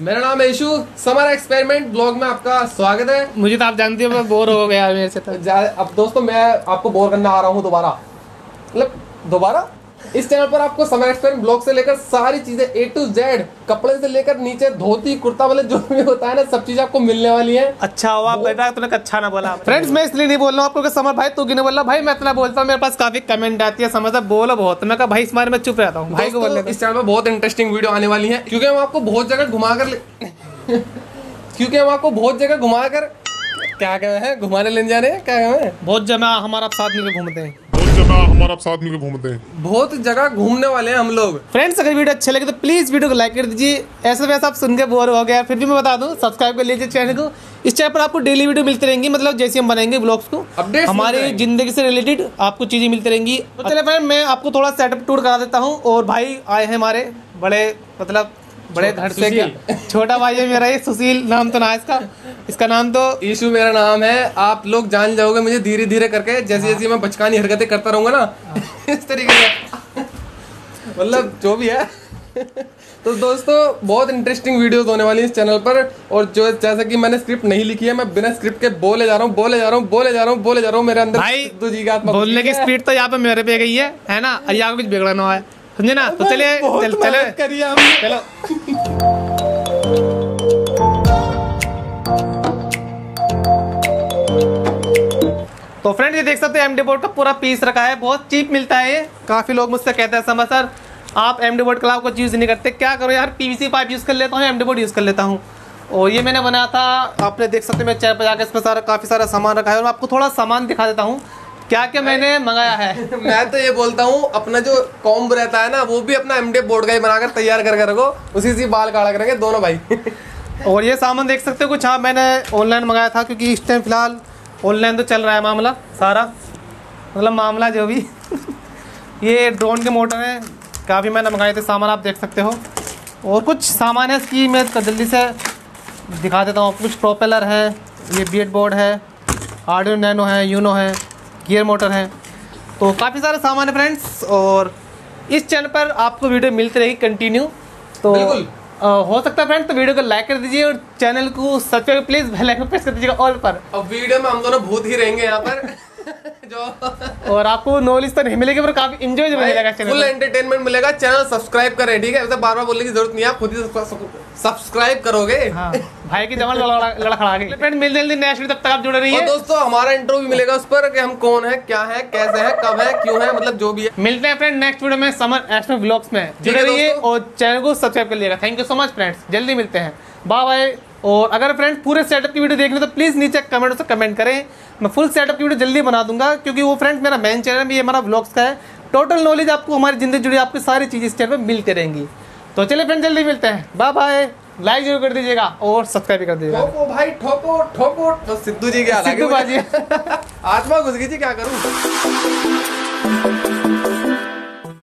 मेरा नाम है यशु समर एक्सपेरिमेंट ब्लॉग में आपका स्वागत है। मुझे तो आप जानते हो मैं बोर हो गया मेरे से तो। अब दोस्तों मैं आपको बोर करने आ रहा हूँ दोबारा। मतलब दोबारा? इस चैनल पर आपको समय एक्सपेरिमेंट ब्लॉग से लेकर सारी चीज़ें ए टू जेड कपड़े से लेकर नीचे धोती कुर्ता वाले जो भी होता है ना सब चीज़ें आपको मिलने वाली है। अच्छा हुआ बेटा तूने अच्छा ना बोला फ्रेंड्स मैं इसलिए नहीं बोल रहा हूँ आपको समर भाई तू क्यों नहीं बोल रहा भाई मैं इतना बोलता हूँ मेरे पास काफ़ी कमेंट आती है समझ बोलो बहुत। मैं कहा भाई इस बारे में चुप रहता हूँ भाई को दोस्तों, इस चैनल पर बहुत इंटरेस्टिंग वीडियो आने वाली है क्योंकि हम आपको बहुत जगह घुमा कर क्योंकि हम आपको बहुत जगह घुमा कर क्या कहे हैं? घुमाने लेने जा रहे हैं? क्या कहे हैं? बहुत जमा हमारा साथ मिलकर घूमते हैं। बहुत जना हमारा साथ मिलकर घूमते हैं। बहुत जगह घूमने वाले हैं हम लोग। फ्रेंड्स अगर वीडियो अच्छे लगे तो प्लीज़ वीडियो को लाइक कर दीजिए। ऐसे वैसे आप सुन के बोर हो गया फिर भी मैं बता दूँ सब्सक्राइब कर लीजिए चैनल को। इस चैनल पर आपको डेली वीडियो मिलती रहेंगी मतलब जैसे हम बनाएँगे ब्लॉग्स को। हमारी ज़िंदगी से रिलेटेड आपको चीज़ें मिलती रहेंगी। तो चले फ्रेंड मैं आपको थोड़ा सेटअप टूर करा देता हूँ और भाई आए हैं हमारे बड़े मतलब बड़े घर से क्या? छोटा भाई है मेरा ये सुशील नाम तो ना इसका। इसका नाम तो ईशु मेरा नाम है। आप लोग जान जाओगे मुझे धीरे धीरे करके जैसे जैसे मैं बचकानी हरकतें करता रहूँगा ना। इस तरीके से। मतलब जो भी है। तो दोस्तों बहुत इंटरेस्टिंग वीडियोस होने वाली है इस चैनल पर। और जो जैसा कि मैंने स्क्रिप्ट नहीं लिखी है मैं बिना स्क्रिप्ट के बोले जा रहा हूँ बोले जा रहा हूँ बोले जा रहा हूँ बोले जा रहा हूँ मेरे अंदर भाई सिद्धू जी का बोलने की है। स्पीड तो यहाँ पे मेरे पे गई है है ना? और यहाँ कुछ बिगड़ा ना है। समझे ना? तो चलिए चल, चले। चलो। तो फ्रेंड ये देख सकते हैं एमडी बोर्ड का पूरा पीस रखा है। बहुत चीप मिलता है ये। काफ़ी लोग मुझसे कहते हैं समझ सर आप एमडी बोर्ड क्लाब को यूज़ नहीं करते। क्या करो यार पीवीसी पाइप यूज़ कर लेता हूँ एमडी बोर्ड यूज़ कर लेता हूँ? और ये मैंने बनाया था आपने देख सकते हैं मैं चेयर पर जाकर इसमें सारा काफ़ी सारा सामान रखा है और मैं आपको थोड़ा सामान दिखा देता हूँ। क्या क्या मैंने मंगाया है? मैं तो ये बोलता हूँ अपना जो कॉम्ब रहता है ना वो भी अपना एमडे बोर्ड का ही बनाकर तैयार करके रखो उसी से बाल काला करेंगे दोनों भाई। और ये सामान देख सकते हो कुछ? हाँ मैंने ऑनलाइन मंगाया था क्योंकि इस टाइम फ़िलहाल ऑनलाइन तो चल रहा है मामला सारा। मतलब मामला जो भी। ये ड्रोन के मोटर हैं काफ़ी मैंने मंगाए थे सामान आप देख सकते हो। और कुछ सामान है इसकी मैं जल्दी से दिखा देता हूँ। कुछ प्रोपेलर है ये बीएड बोर्ड है आर्डियो नैनो है यूनो है। गियर मोटर हैं। तो काफ़ी सारे सामान है फ्रेंड्स और इस चैनल पर आपको वीडियो मिलती रहेगी कंटिन्यू तो आ, हो सकता है फ्रेंड्स तो वीडियो को लाइक कर दीजिए और चैनल को subscribe please bell icon press कर दीजिएगा ऑल पर। अब वीडियो में हम दोनों भूत ही रहेंगे यहाँ पर। जो और आपको नॉलेज तो नहीं मिलेगी पर काफ़ी इंजॉय मिलेगा फुल चैनल एंटरटेनमेंट मिलेगा। चैनल सब्सक्राइब करें ठीक है? वैसे बार बार बोलने की ज़रूरत नहीं है आप खुद ही सब्सक्राइब करोगे। हाँ भाई की जवान लड़खड़ा गई फ्रेंड मिल जल्दी नेक्स्ट तब तक आप जुड़े और रहिए दोस्तों हमारा इंटरव्यू भी मिलेगा उस पर कि हम कौन है क्या है कैसे है कब है क्यों है मतलब जो भी है। मिलते हैं फ्रेंड नेक्स्ट वीडियो में समर एस्ट्रो ब्लॉग्स में। जुड़े रहिए और चैनल को सब्सक्राइब कर लिएगा thank you so much friends जल्दी मिलते हैं। बाय बाय और अगर फ्रेंड पूरे सेटअप की वीडियो देखनी तो प्लीज़ नीचे कमेंट से कमेंट करें। मैं फुल सेटअप की वीडियो जल्दी बना दूँगा क्योंकि वो फ्रेंड मेरा मेन चैनल भी हमारा ब्लॉग्स का है। टोटल नॉलेज आपको हमारी ज़िंदगी जुड़ी आपकी सारी चीज़ें इस चैनल पर मिलती रहेंगी। तो चलिए फ्रेंड जल्दी मिलते हैं। बाय बाय लाइक ज़रूर कर दीजिएगा और सब्सक्राइब भी कर दीजिएगा। ठोको भाई ठोको ठोको। तो सिद्धू जी के सिद्धू। बाजी। आत्मा घुस गई थी क्या करूँ?